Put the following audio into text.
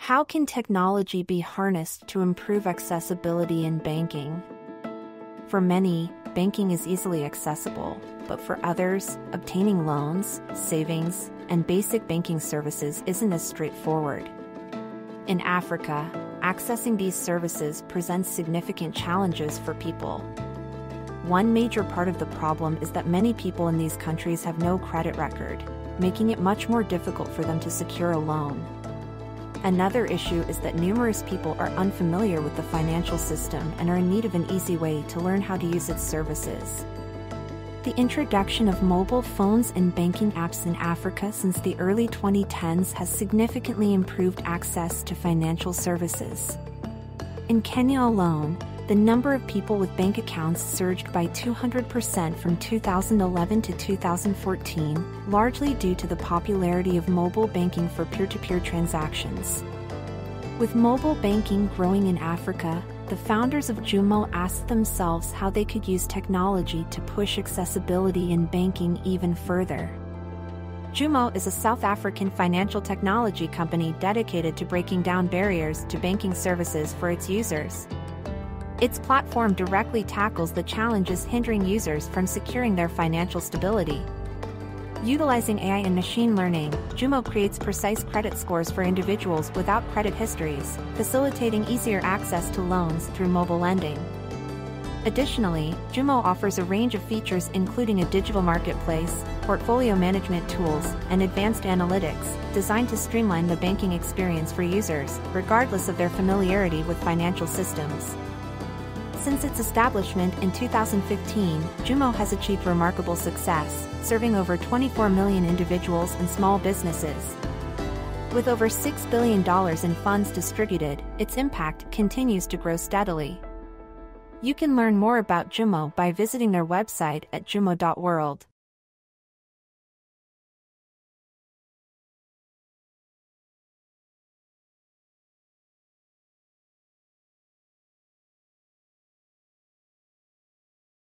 How can technology be harnessed to improve accessibility in banking? For many, banking is easily accessible, but for others, obtaining loans, savings, and basic banking services isn't as straightforward. In Africa, accessing these services presents significant challenges for people. One major part of the problem is that many people in these countries have no credit record, making it much more difficult for them to secure a loan. Another issue is that numerous people are unfamiliar with the financial system and are in need of an easy way to learn how to use its services. The introduction of mobile phones and banking apps in Africa since the early 2010s has significantly improved access to financial services. In Kenya alone, the number of people with bank accounts surged by 200% from 2011 to 2014, largely due to the popularity of mobile banking for peer to peer transactions. With mobile banking growing in Africa, the founders of Jumo asked themselves how they could use technology to push accessibility in banking even further. Jumo is a South African financial technology company dedicated to breaking down barriers to banking services for its users. Its platform directly tackles the challenges hindering users from securing their financial stability. Utilizing AI and machine learning, Jumo creates precise credit scores for individuals without credit histories, facilitating easier access to loans through mobile lending. Additionally, Jumo offers a range of features including a digital marketplace, portfolio management tools, and advanced analytics, designed to streamline the banking experience for users, regardless of their familiarity with financial systems. Since its establishment in 2015, Jumo has achieved remarkable success, serving over 24 million individuals and small businesses. With over $6 billion in funds distributed, its impact continues to grow steadily. You can learn more about Jumo by visiting their website at jumo.world.